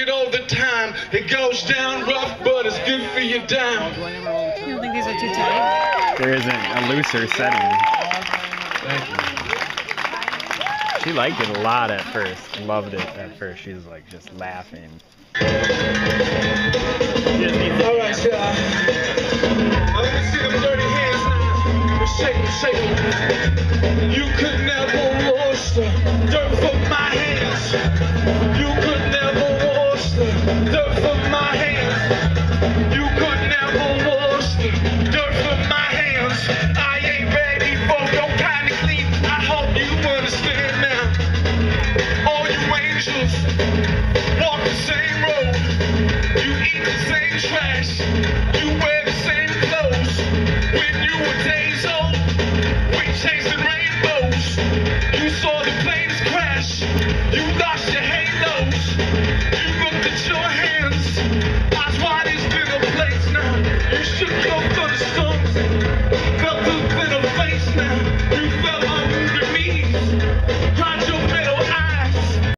it all the time. It goes down rough, but it's good for you down. You don't think these are too tight? There isn't a looser setting. She liked it a lot at first. Loved it at first. She was like just laughing. She just needs to All right, y'all. Now let me see them dirty hands now. Shake 'em, shake 'em. You could never wash the dirt from my hands. You could my hands. You could never wash the dirt from my hands. I ain't ready for kind of clean. I hope you understand. All you angels walk the same road. You eat the same trash. Come